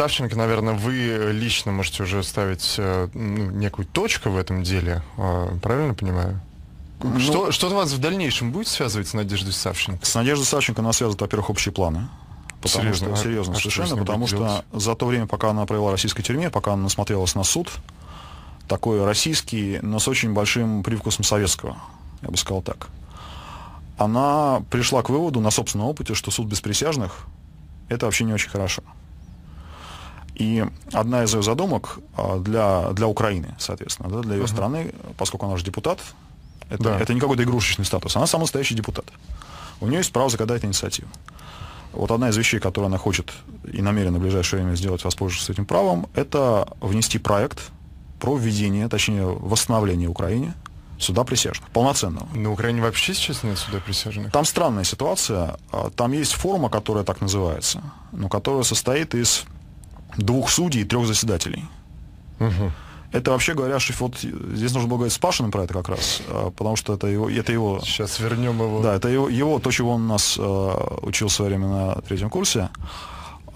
Савченко, наверное, вы лично можете уже ставить э, ну, некую точку в этом деле, э, правильно понимаю? Ну, что, что вас в дальнейшем будет связывать с Надеждой Савченко? С Надеждой Савченко нас связывают, во-первых, общие планы. Потому серьезно, что, серьезно, а совершенно, что потому что делать? за то время, пока она провела в российской тюрьме, пока она насмотрелась на суд, такой российский, но с очень большим привкусом советского, я бы сказал так. Она пришла к выводу на собственном опыте, что суд без присяжных – это вообще не очень хорошо. И одна из ее задумок а, для, для Украины, соответственно, да, для ее uh-huh. страны, поскольку она же депутат, это, да. это не какой-то игрушечный статус, она самый настоящий депутат. У нее есть право загадать инициативу. Вот одна из вещей, которую она хочет и намерена в ближайшее время сделать, воспользовавшись этим правом, это внести проект про введение, точнее, восстановление Украине суда присяжных, полноценного. На Украине вообще сейчас нет суда присяжных? Там странная ситуация. А, там есть форма, которая так называется, но которая состоит из двух судей и трех заседателей. Угу. Это вообще говоря, вот здесь нужно было говорить с Пашиным про это как раз, а, потому что это его, это его. Сейчас вернем его. Да, это его, его то, чего он нас э, учил в свое время на третьем курсе.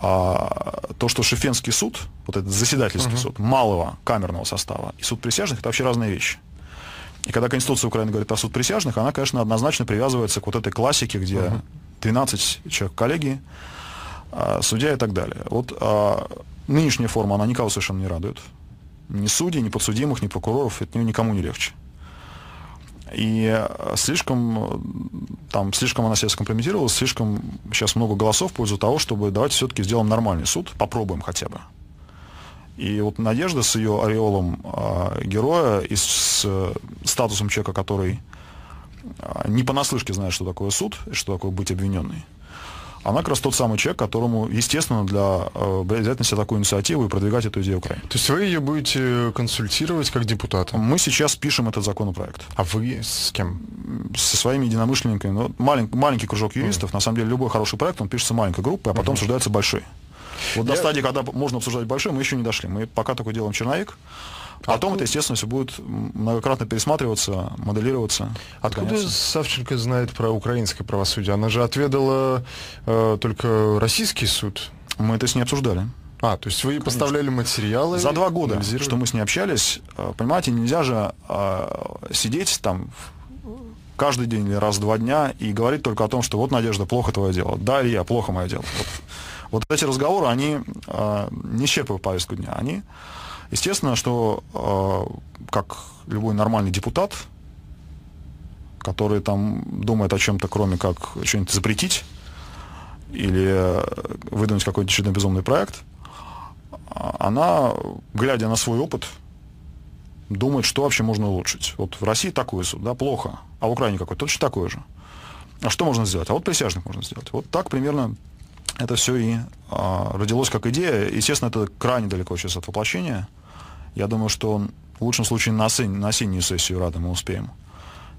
А то, что Шефенский суд, вот этот заседательский uh-huh. суд малого камерного состава и суд присяжных, это вообще разные вещи. И когда Конституция Украины говорит про суд присяжных, она, конечно, однозначно привязывается к вот этой классике, где uh-huh. 12 человек коллегии, а, судья и так далее. Вот а, нынешняя форма, она никого совершенно не радует ни судей, ни подсудимых, ни прокуроров, это никому не легче. И э, слишком, там, слишком она себя скомпрометировала, слишком сейчас много голосов в пользу того, чтобы давайте все-таки сделаем нормальный суд, попробуем хотя бы. И вот Надежда с ее ореолом э, героя и с э, статусом человека, который э, не понаслышке знает, что такое суд, что такое быть обвиненный, она как раз тот самый человек, которому, естественно, для э, взять на себя такую инициативу и продвигать эту идею Украины. То есть вы ее будете консультировать как депутата? Мы сейчас пишем этот законопроект. А вы с кем? Со своими единомышленниками. Ну, малень, маленький кружок юристов. Mm. На самом деле любой хороший проект, он пишется маленькой группой, а потом mm-hmm. обсуждается большой. Вот Я... до стадии, когда можно обсуждать большой, мы еще не дошли. Мы пока только делаем черновик. Потом это, естественно, все будет многократно пересматриваться, моделироваться. Откуда Савченко знает про украинское правосудие? Она же отведала э, только российский суд. Мы это с ней обсуждали. А, то есть вы Конечно. поставляли материалы? За два года, что мы с ней общались, э, понимаете, нельзя же э, сидеть там каждый день или раз в два дня и говорить только о том, что вот, Надежда, плохо твое дело. Да, я, плохо мое дело. Вот, вот эти разговоры, они э, не исчерпывают повестку дня. Они Естественно, что э, как любой нормальный депутат, который там думает о чем-то, кроме как что-нибудь запретить или выдвинуть какой-то очередной безумный проект, она, глядя на свой опыт, думает, что вообще можно улучшить. Вот в России такой суд, да, плохо, а в Украине какой точно такой же. А что можно сделать? А вот присяжных можно сделать. Вот так примерно это все и а, родилось как идея. Естественно, это крайне далеко сейчас от воплощения. Я думаю, что в лучшем случае на, осень, на осеннюю сессию Рады мы успеем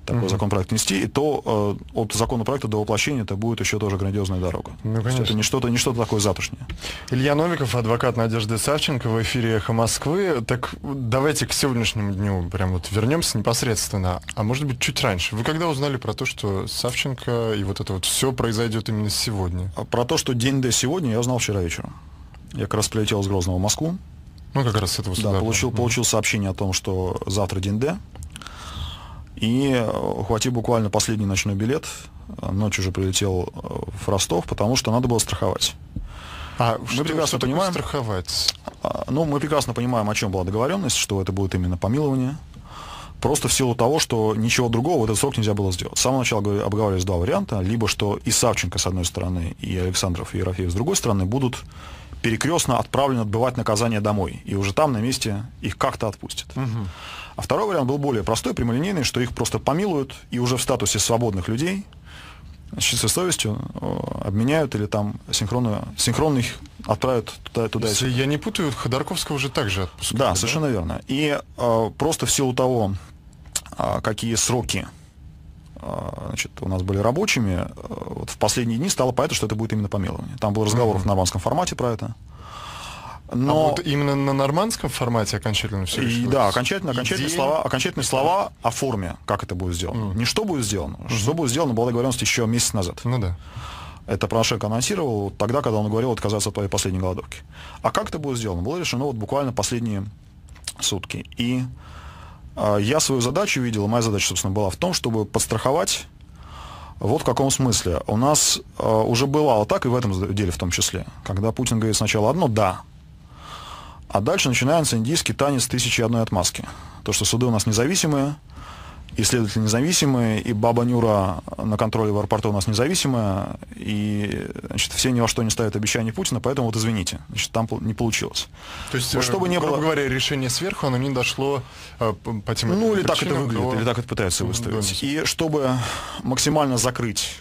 такой mm-hmm. законопроект нести, и то э, от законопроекта до воплощения это будет еще тоже грандиозная дорога. Ну, конечно. это не что-то, не что-то такое завтрашнее. Илья Новиков, адвокат Надежды Савченко в эфире «Эхо Москвы». Так давайте к сегодняшнему дню прям вот вернемся непосредственно, а может быть чуть раньше. Вы когда узнали про то, что Савченко и вот это вот все произойдет именно сегодня? А про то, что день Д сегодня, я узнал вчера вечером. Я как раз прилетел из Грозного в Москву. Ну, как раз с этого суда. Да, получил, получил сообщение о том, что завтра день Д. И ухватив буквально последний ночной билет, ночью уже прилетел э, в Ростов, потому что надо было страховать. А мы что, прекрасно что понимаем, страховать? А, ну, мы прекрасно понимаем, о чем была договоренность, что это будет именно помилование. Просто в силу того, что ничего другого в этот срок нельзя было сделать. С самого начала обговаривались два варианта. Либо что и Савченко с одной стороны, и Александров и Ерофеев с другой стороны будут перекрестно отправлены отбывать наказание домой. И уже там на месте их как-то отпустят. Угу. А второй вариант был более простой, прямолинейный, что их просто помилуют и уже в статусе свободных людей с чистой совестью обменяют или там синхронно, синхронно их отправят туда, туда Если Я не путаю, Ходорковского уже также отпускали. Да, да? совершенно верно. И э, просто в силу того, э, какие сроки значит, у нас были рабочими, э, вот в последние дни стало понятно, что это будет именно помилование. Там был разговор mm-hmm. в нормандском формате про это. Но... А вот именно на нормандском формате окончательно все решилось? И, да, окончательно, окончательные, Идея... слова, окончательные слова о форме, как это будет сделано. Mm. Не что будет сделано. Mm-hmm. Что будет сделано, была договоренность еще месяц назад. Ну да. Это Порошенко анонсировал тогда, когда он говорил отказаться от последней голодовки. А как это будет сделано? Было решено вот буквально последние сутки. И я свою задачу видел, моя задача, собственно, была в том, чтобы подстраховать вот в каком смысле. У нас э, уже бывало так, и в этом деле в том числе, когда Путин говорит сначала одно «да», а дальше начинается индийский танец тысячи одной отмазки. То, что суды у нас независимые, и следователи независимые, и Баба Нюра на контроле в аэропорту у нас независимая, и значит, все ни во что не ставят обещания Путина, поэтому вот извините, значит, там не получилось. То есть, вот, чтобы не было... говоря, решение сверху, оно не дошло э, по тем Ну, или так это выглядит, до... или так это пытаются выставить. И чтобы максимально закрыть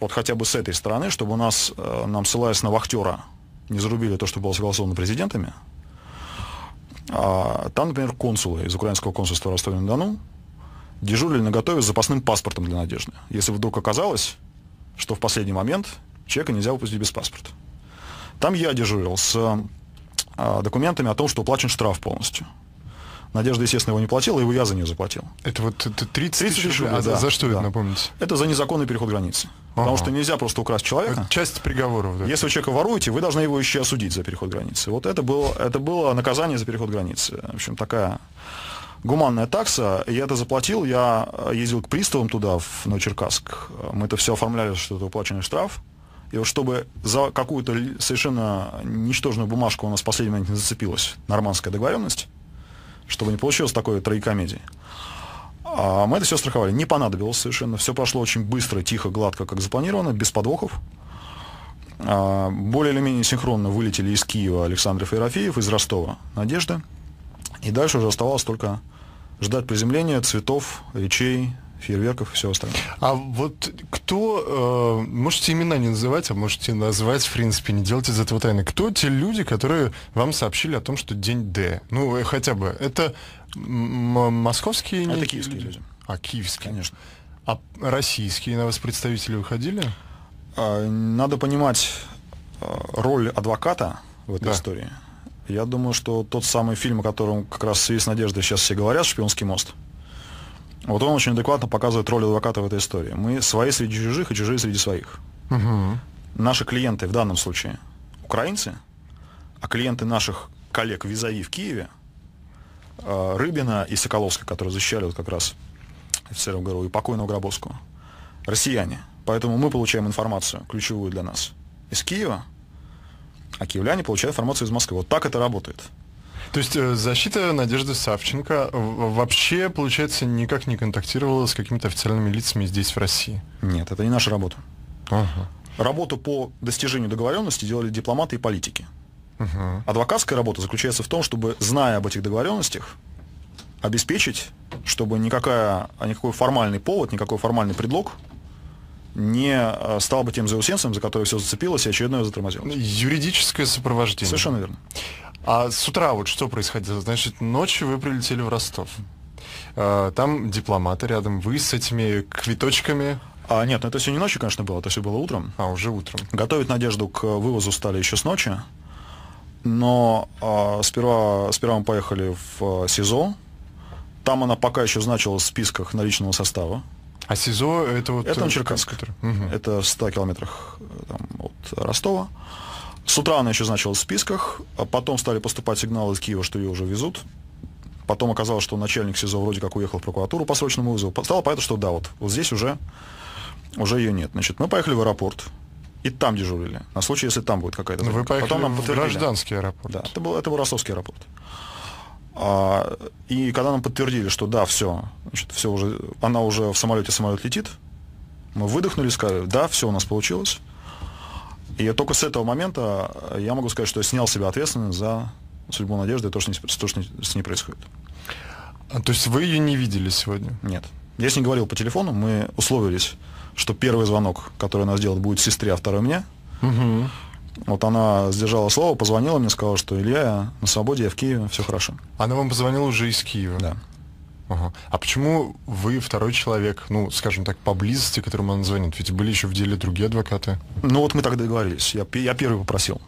вот хотя бы с этой стороны, чтобы у нас, э, нам ссылаясь на вахтера, не зарубили то, что было согласовано президентами, а, там, например, консулы из украинского консульства в Ростове-на-Дону дежурили на готове с запасным паспортом для Надежды. Если вдруг оказалось, что в последний момент человека нельзя выпустить без паспорта. Там я дежурил с а, документами о том, что уплачен штраф полностью. Надежда, естественно, его не платила, его я за нее заплатил. Это вот это 30 тысяч рублей? А да, за что да. это, напомните? Это за незаконный переход границы. Ага. Потому что нельзя просто украсть человека. Это часть приговоров. Да. Если вы человека воруете, вы должны его еще осудить за переход границы. Вот это было, это было наказание за переход границы. В общем, такая гуманная такса, я это заплатил, я ездил к приставам туда, в Новочеркасск, мы это все оформляли, что это уплаченный штраф, и вот чтобы за какую-то совершенно ничтожную бумажку у нас в последний момент не зацепилась нормандская договоренность, чтобы не получилось такой троекомедии, а мы это все страховали. Не понадобилось совершенно. Все прошло очень быстро, тихо, гладко, как запланировано, без подвохов. А, более или менее синхронно вылетели из Киева Александров и Ерофеев, из Ростова Надежда. И дальше уже оставалось только ждать приземления, цветов, речей, фейерверков и всего остального. А вот кто, э, можете имена не называть, а можете назвать, в принципе, не делать из этого тайны. Кто те люди, которые вам сообщили о том, что день Д? Ну, э, хотя бы. Это московские? Это киевские люди. А, киевские. Конечно. А российские на вас представители выходили? А, надо понимать э, роль адвоката в этой да. истории. Я думаю, что тот самый фильм, о котором как раз «Связь надежды» сейчас все говорят, «Шпионский мост», вот он очень адекватно показывает роль адвоката в этой истории. Мы свои среди чужих и чужие среди своих. Угу. Наши клиенты в данном случае украинцы, а клиенты наших коллег визави в Киеве, э, Рыбина и Соколовска, которые защищали вот как раз офицеров ГРУ и покойного Гробовского, россияне. Поэтому мы получаем информацию, ключевую для нас, из Киева, а киевляне получают информацию из Москвы. Вот так это работает. То есть э, защита Надежды Савченко вообще, получается, никак не контактировала с какими-то официальными лицами здесь, в России? Нет, это не наша работа. Ага. Работу по достижению договоренности делали дипломаты и политики. Угу. Адвокатская работа заключается в том, чтобы, зная об этих договоренностях, обеспечить, чтобы никакая, никакой формальный повод, никакой формальный предлог не э, стал бы тем заусенцем, за который все зацепилось и очередное затормозилось. Юридическое сопровождение. Совершенно верно. А с утра вот что происходило? Значит, ночью вы прилетели в Ростов. А, там дипломаты рядом, вы с этими квиточками. А, нет, ну это все не ночью, конечно, было, это все было утром. А, уже утром. Готовить Надежду к вывозу стали еще с ночи. Но а, сперва, сперва мы поехали в а, СИЗО. Там она пока еще значилась в списках наличного состава. А СИЗО это вот... Это Черкасск. Который... Угу. Это в 100 километрах э, там, от Ростова. С утра она еще значилась в списках, а потом стали поступать сигналы из Киева, что ее уже везут. Потом оказалось, что начальник СИЗО вроде как уехал в прокуратуру по срочному вызову. Стало понятно, что да, вот, вот здесь уже, уже ее нет. Значит, мы поехали в аэропорт, и там дежурили, на случай, если там будет какая-то Вы поехали Потом нам в гражданский аэропорт. Да, это был, это был ростовский аэропорт. А, и когда нам подтвердили, что да, все, значит, все уже, она уже в самолете, самолет летит, мы выдохнули, сказали, да, все у нас получилось. И только с этого момента я могу сказать, что я снял себя ответственность за судьбу Надежды и то, что, то, что с ней происходит. А, то есть вы ее не видели сегодня? Нет. Я с ней говорил по телефону, мы условились, что первый звонок, который она сделает, будет сестре, а второй мне. Угу. Вот она сдержала слово, позвонила мне, сказала, что Илья, я на свободе, я в Киеве, все хорошо. Она вам позвонила уже из Киева? Да. Ага. А почему вы второй человек, ну, скажем так, поблизости, которому она звонит? Ведь были еще в деле другие адвокаты. Ну вот мы тогда договорились. Я, я первый попросил.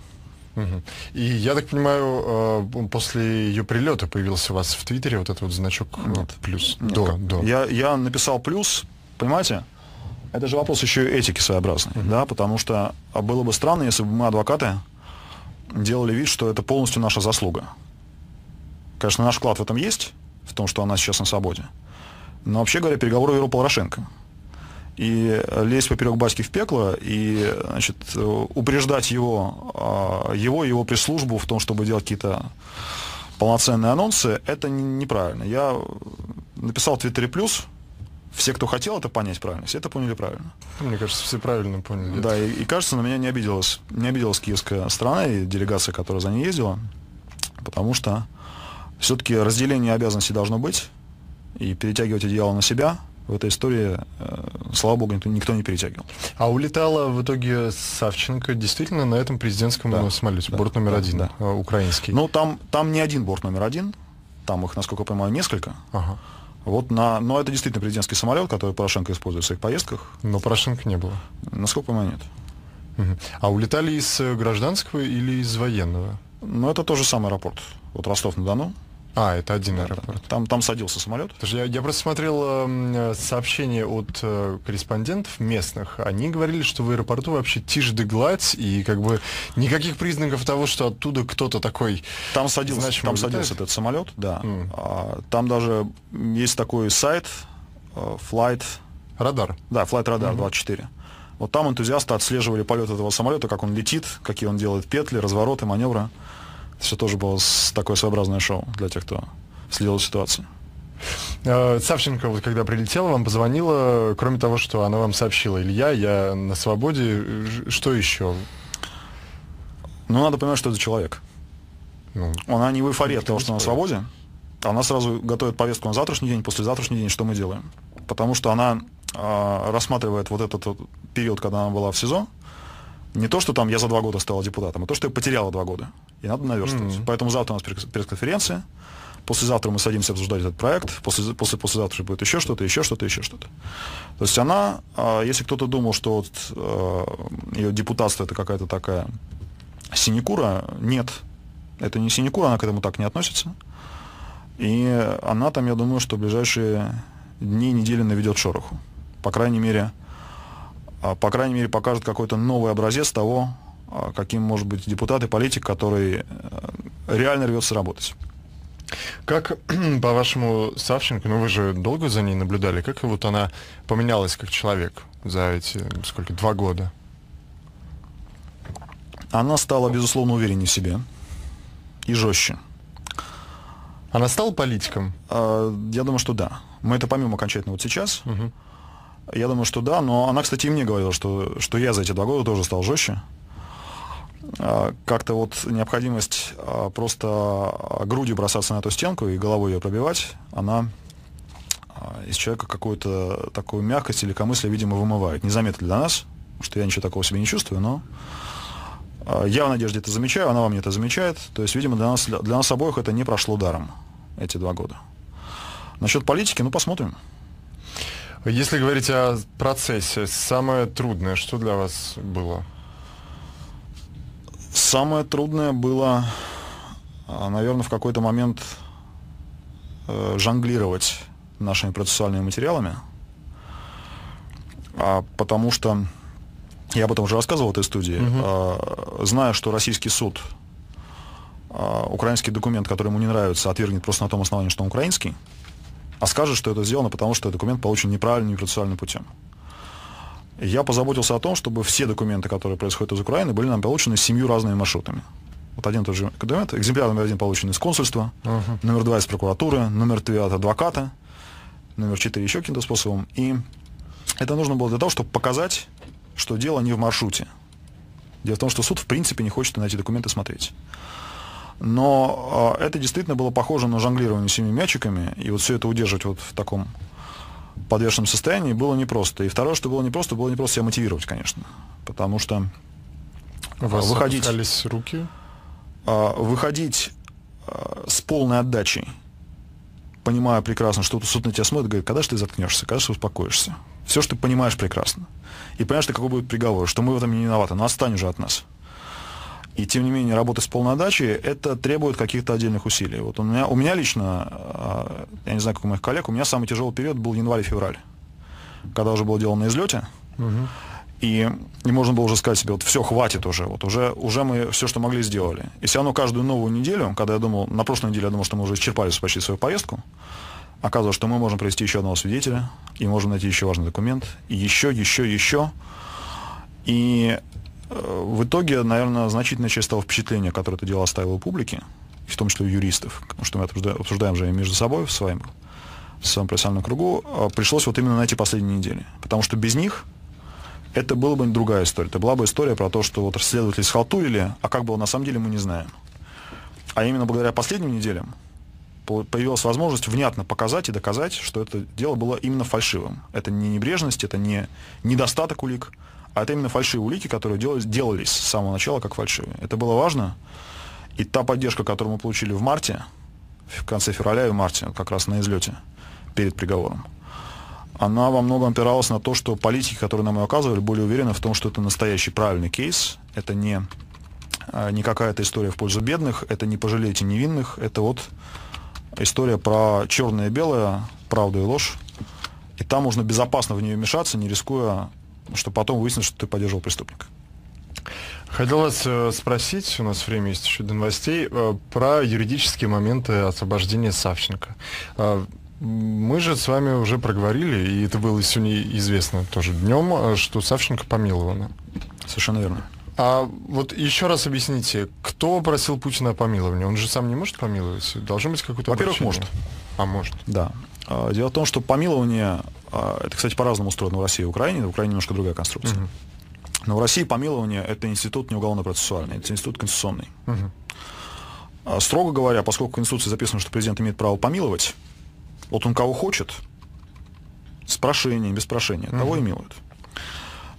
Угу. И я так понимаю, э, после ее прилета появился у вас в Твиттере вот этот вот значок Нет. плюс. Нет, до, до. Я, я написал плюс, понимаете? Это же вопрос еще и этики своеобразный, mm-hmm. да, потому что было бы странно, если бы мы, адвокаты, делали вид, что это полностью наша заслуга. Конечно, наш вклад в этом есть, в том, что она сейчас на свободе. Но вообще говоря, переговоры вел Порошенко. И лезть поперек баски в пекло и значит, упреждать его, а, его и его пресс-службу в том, чтобы делать какие-то полноценные анонсы, это неправильно. Я написал в Твиттере плюс, все, кто хотел это понять правильно, все это поняли правильно. Мне кажется, все правильно поняли. Да, и, и кажется, на меня не обиделась, не обиделась киевская страна и делегация, которая за ней ездила, потому что все-таки разделение обязанностей должно быть, и перетягивать одеяло на себя в этой истории, э, слава богу, никто, никто не перетягивал. А улетала в итоге Савченко действительно на этом президентском да, самолете, да, борт номер да, один, да. Э, украинский? Ну, там, там не один борт номер один, там их, насколько я понимаю, несколько. Ага. Вот на, но это действительно президентский самолет, который Порошенко использует в своих поездках. Но Порошенко не было. Насколько я нет. Угу. А улетали из э, гражданского или из военного? Ну, это тот же самый аэропорт. Вот Ростов-на-Дону. А, это один аэропорт. Там, там садился самолет. Слушай, я, я просто смотрел э, сообщения от э, корреспондентов местных. Они говорили, что в аэропорту вообще тишь да гладь, и как бы никаких признаков того, что оттуда кто-то такой... Там садился, значит, там садился этот самолет, да. Mm. А, там даже есть такой сайт, э, Flight... Радар. Да, Flight Radar mm-hmm. 24. Вот там энтузиасты отслеживали полет этого самолета, как он летит, какие он делает петли, развороты, маневры все тоже было такое своеобразное шоу для тех, кто следил за ситуацией. Э, Савченко, вот когда прилетела, вам позвонила, кроме того, что она вам сообщила, Илья, я на свободе, что еще? Ну, надо понимать, что это человек. Ну, она не в эйфории от того, что она на свободе. Она сразу готовит повестку на завтрашний день, после завтрашний день, что мы делаем. Потому что она э, рассматривает вот этот вот период, когда она была в СИЗО, не то, что там я за два года стала депутатом, а то, что я потеряла два года. И надо наверстывать. Mm-hmm. Поэтому завтра у нас пресс-конференция. Послезавтра мы садимся обсуждать этот проект. После, после послезавтра будет еще что-то, еще что-то, еще что-то. То есть она, а, если кто-то думал, что вот, а, ее депутатство это какая-то такая синекура, нет. Это не синекура, она к этому так не относится. И она там, я думаю, что в ближайшие дни, недели наведет шороху. По крайней мере, по крайней мере, покажет какой-то новый образец того, а, каким может быть депутат и политик, который э, реально рвется работать. Как, по-вашему, Савченко, ну вы же долго за ней наблюдали, как вот она поменялась как человек за эти, сколько, два года? Она стала, безусловно, увереннее в себе и жестче. Она стала политиком? А, я думаю, что да. Мы это поймем окончательно вот сейчас. Угу. Я думаю, что да, но она, кстати, и мне говорила, что, что я за эти два года тоже стал жестче. А, как-то вот необходимость а, просто грудью бросаться на эту стенку и головой ее пробивать, она а, из человека какую-то такую мягкость или легкомыслие, видимо, вымывает. Незаметно для нас, что я ничего такого себе не чувствую, но я в Надежде это замечаю, она во мне это замечает. То есть, видимо, для нас, для нас обоих это не прошло даром, эти два года. Насчет политики, ну, посмотрим. Если говорить о процессе, самое трудное, что для вас было? Самое трудное было, а, наверное, в какой-то момент э, жонглировать нашими процессуальными материалами, а, потому что я об этом уже рассказывал в этой студии, угу. а, зная, что российский суд а, украинский документ, который ему не нравится, отвергнет просто на том основании, что он украинский, а скажет, что это сделано, потому что документ получен неправильным процессуальным путем. Я позаботился о том, чтобы все документы, которые происходят из Украины, были нам получены семью разными маршрутами. Вот один тот же документ. Экземпляр номер один получен из консульства, uh-huh. номер два из прокуратуры, номер три от адвоката, номер четыре еще каким-то способом. И это нужно было для того, чтобы показать, что дело не в маршруте. Дело в том, что суд в принципе не хочет на эти документы смотреть. Но э, это действительно было похоже на жонглирование семи мячиками, и вот все это удерживать вот в таком подвешенном состоянии было непросто. И второе, что было непросто, было непросто себя мотивировать, конечно. Потому что У вас выходить... руки? Э, выходить с полной отдачей, понимая прекрасно, что суд на тебя смотрит, говорит, когда же ты заткнешься, когда же ты успокоишься. Все, что ты понимаешь прекрасно. И понимаешь, какой будет приговор, что мы в этом не виноваты, но отстань уже от нас. И тем не менее, работать с полной отдачей, это требует каких-то отдельных усилий. Вот у меня, у меня лично, а, я не знаю, как у моих коллег, у меня самый тяжелый период был январь-февраль. Когда уже было дело на излете, Угу. И, и можно было уже сказать себе, вот все, хватит уже, вот уже, уже мы все, что могли, сделали. И все равно каждую новую неделю, когда я думал, на прошлой неделе я думал, что мы уже исчерпали почти свою поездку, оказывалось, что мы можем провести еще одного свидетеля, и можем найти еще важный документ, и еще, еще, еще. И в итоге, наверное, значительная часть того впечатления, которое это дело оставило у публики, в том числе у юристов, потому что мы обсуждаем, обсуждаем же между собой в своем, в своем профессиональном кругу, э, пришлось вот именно на эти последние недели. Потому что без них это была бы другая история. Это была бы история про то, что вот расследователи схалтурили, а как было на самом деле, мы не знаем. А именно благодаря последним неделям появилась возможность внятно показать и доказать, что это дело было именно фальшивым. Это не небрежность, это не недостаток улик, а это именно фальшивые улики, которые делались, делались с самого начала как фальшивые. Это было важно. И та поддержка, которую мы получили в марте, в конце февраля и в марте, как раз на излете, перед приговором, она во многом опиралась на то, что политики, которые нам ее оказывали, были уверены в том, что это настоящий правильный кейс, это не, а, не какая-то история в пользу бедных, это не пожалейте невинных, это вот история про черное и белое, правду и ложь. И там можно безопасно в нее вмешаться, не рискуя, что потом выяснится, что ты поддерживал преступника. Хотел вас э, спросить, у нас время есть еще до новостей, э, про юридические моменты освобождения Савченко. Э, мы же с вами уже проговорили, и это было сегодня известно тоже днем, что Савченко помилована. Совершенно верно. А вот еще раз объясните, кто просил Путина о помиловании? Он же сам не может помиловать? Должно быть какое-то Во-первых, может. А может. Да. А, дело в том, что помилование, а, это, кстати, по-разному устроено в России и Украине, в Украине немножко другая конструкция. Угу. Но в России помилование – это институт не уголовно-процессуальный, это институт конституционный. Угу. Строго говоря, поскольку в Конституции записано, что президент имеет право помиловать, вот он кого хочет, с прошением, без прошения, угу. того и милует.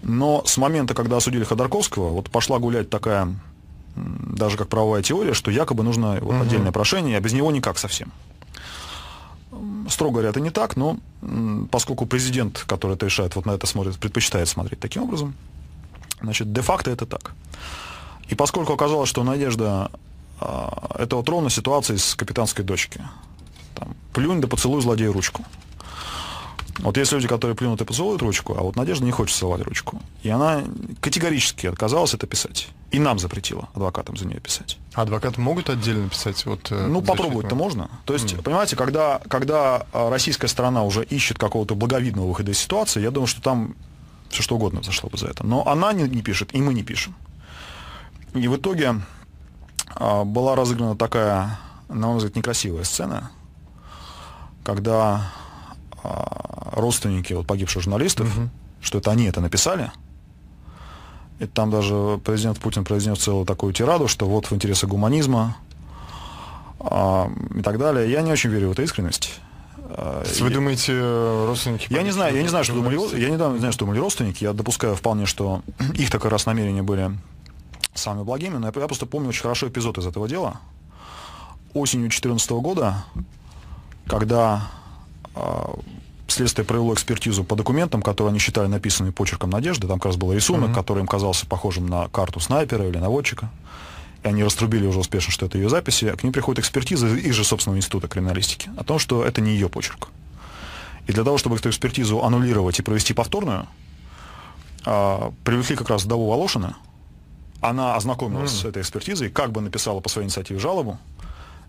Но с момента, когда осудили Ходорковского, вот пошла гулять такая, даже как правовая теория, что якобы нужно вот, угу. отдельное прошение, а без него никак совсем. Строго говоря, это не так, но поскольку президент, который это решает, вот на это смотрит, предпочитает смотреть таким образом, значит, де-факто это так. И поскольку оказалось, что Надежда э, это вот ровно ситуация с капитанской дочки. Там, плюнь да поцелуй злодею ручку. Вот есть люди, которые плюнут и поцелуют ручку, а вот Надежда не хочет целовать ручку. И она категорически отказалась это писать. И нам запретила адвокатам за нее писать. А адвокаты могут отдельно писать? Вот, э, ну, попробовать-то можно. То есть, mm. понимаете, когда, когда а, российская сторона уже ищет какого-то благовидного выхода из ситуации, я думаю, что там все что угодно зашло бы за это. Но она не, не пишет, и мы не пишем. И в итоге а, была разыграна такая, на мой взгляд, некрасивая сцена, когда а, родственники вот, погибших журналистов, угу. что это они это написали. И там даже президент Путин произнес целую такую тираду, что вот в интересах гуманизма а, и так далее. Я не очень верю в эту искренность. Вы думаете, родственники? Я не знаю, я не знаю, что думали, я не знаю, что думали родственники. Я допускаю вполне, что их так раз намерения были самыми благими, но я, я просто помню очень хорошо эпизод из этого дела. Осенью 2014 года, когда э, следствие провело экспертизу по документам, которые они считали написанными почерком Надежды, там как раз был рисунок, mm-hmm. который им казался похожим на карту снайпера или наводчика, и они раструбили уже успешно, что это ее записи, а к ним приходит экспертиза из же собственного института криминалистики о том, что это не ее почерк. И для того, чтобы эту экспертизу аннулировать и провести повторную, э, привлекли как раз вдову Волошина, она ознакомилась mm. с этой экспертизой, как бы написала по своей инициативе жалобу,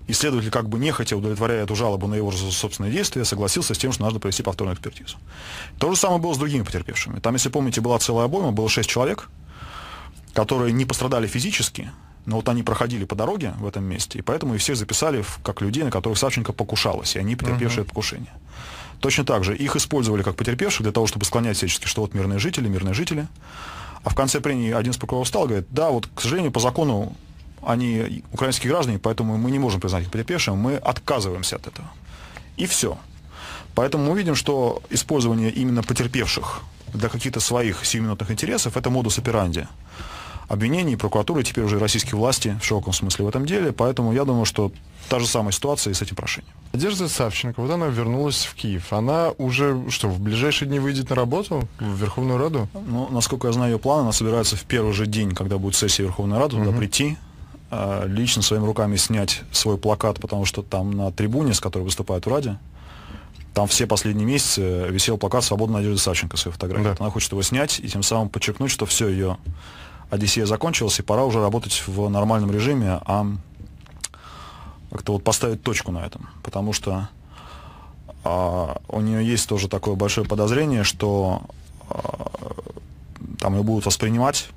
исследователь, как бы нехотя удовлетворяя эту жалобу на его собственные действия, согласился с тем, что надо провести повторную экспертизу. То же самое было с другими потерпевшими. Там, если помните, была целая обойма, было шесть человек, которые не пострадали физически, но вот они проходили по дороге в этом месте, и поэтому их всех записали как людей, на которых Савченко покушалась, и они потерпевшие uh-huh. покушение. Точно так же их использовали как потерпевших для того, чтобы склонять всячески, что вот мирные жители, мирные жители. А в конце прения один из прокуроров встал и говорит, да, вот, к сожалению, по закону они украинские граждане, поэтому мы не можем признать их потерпевшими, мы отказываемся от этого. И все. Поэтому мы видим, что использование именно потерпевших для каких-то своих сиюминутных интересов – это модус операнди обвинений, прокуратуры, теперь уже российские власти в широком смысле в этом деле. Поэтому я думаю, что та же самая ситуация и с этим прошением. Надежда Савченко, вот она вернулась в Киев. Она уже, что, в ближайшие дни выйдет на работу в Верховную Раду? Ну, насколько я знаю ее план, она собирается в первый же день, когда будет сессия Верховной Рады, туда угу. прийти, лично своими руками снять свой плакат, потому что там на трибуне, с которой выступает в Раде, там все последние месяцы висел плакат «Свобода Надежды Савченко» своей фотографии. Да. Она хочет его снять и тем самым подчеркнуть, что все, ее Одиссея закончилась, и пора уже работать в нормальном режиме, а как-то вот поставить точку на этом. Потому что а, у нее есть тоже такое большое подозрение, что а, там ее будут воспринимать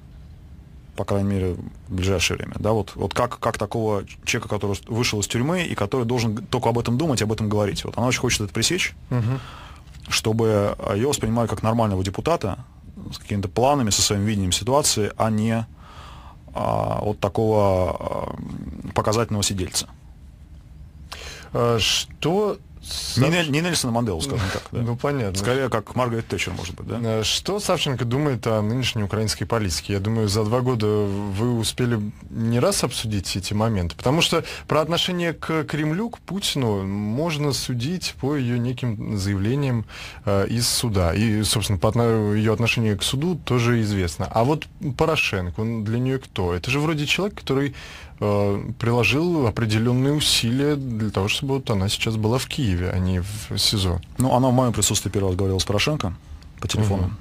по крайней мере, в ближайшее время. Да, вот, вот как, как такого человека, который вышел из тюрьмы и который должен только об этом думать, об этом говорить. Вот она очень хочет это пресечь, угу. чтобы ее воспринимали как нормального депутата с какими-то планами, со своим видением ситуации, а не а, вот такого а, показательного сидельца. А что Сав... Не, не Нельсона Манделу, скажем так. Да. Ну, понятно. Скорее, как Маргарет Тэтчер, может быть, да? Э, что Савченко думает о нынешней украинской политике? Я думаю, за два года вы успели не раз обсудить эти моменты, потому что про отношение к Кремлю, к Путину можно судить по ее неким заявлениям э, из суда. И, собственно, по ее отношению к суду тоже известно. А вот Порошенко, он для нее кто? Это же вроде человек, который приложил определенные усилия для того, чтобы вот она сейчас была в Киеве, а не в СИЗО. Ну, она в моем присутствии первый раз говорила с Порошенко по телефону. Угу.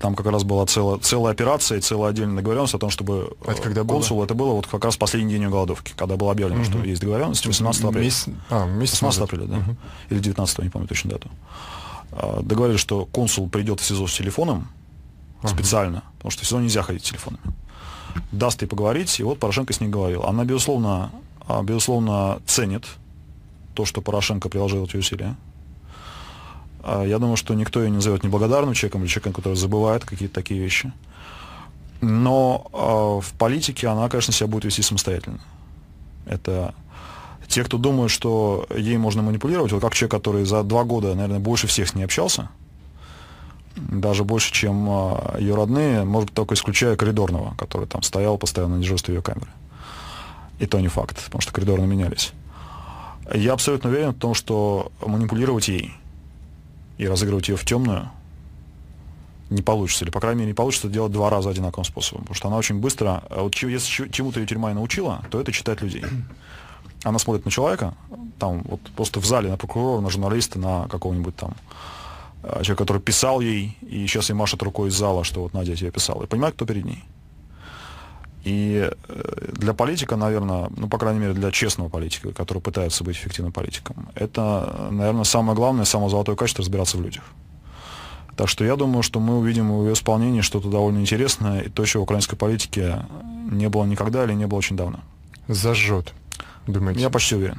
Там как раз была целая, целая операция и целая отдельная договоренность о том, чтобы это когда консул, было? это было вот как раз последний день голодовки, когда было объявлено, угу. что есть договоренность, 18 апреля. Месяц, а, месяц 18 апреля, да. Угу. Или 19, не помню точно дату. А, договорились, что консул придет в СИЗО с телефоном специально, потому что в СИЗО нельзя ходить с телефонами даст ей поговорить, и вот Порошенко с ней говорил. Она, безусловно, а, безусловно ценит то, что Порошенко приложил эти усилия. А, я думаю, что никто ее не назовет неблагодарным человеком или человеком, который забывает какие-то такие вещи. Но э, в политике она, конечно, себя будет вести самостоятельно. Это те, кто думают, что ей можно манипулировать, вот как человек, который за два года, наверное, больше всех с ней общался, даже больше, чем а, ее родные, может быть, только исключая коридорного, который там стоял постоянно на дежурстве ее камеры. И то не факт, потому что коридоры менялись. Я абсолютно уверен в том, что манипулировать ей и разыгрывать ее в темную не получится. Или, по крайней мере, не получится делать два раза одинаковым способом. Потому что она очень быстро... А вот если чему-то ее тюрьма и научила, то это читать людей. Она смотрит на человека, там вот просто в зале на прокурора, на журналиста, на какого-нибудь там человек, который писал ей, и сейчас ей машет рукой из зала, что вот Надя тебе писала, и понимает, кто перед ней. И э, для политика, наверное, ну, по крайней мере, для честного политика, который пытается быть эффективным политиком, это, наверное, самое главное, самое золотое качество разбираться в людях. Так что я думаю, что мы увидим в ее исполнении что-то довольно интересное, и то, чего в украинской политике не было никогда или не было очень давно. Зажжет, думаете? Я почти уверен.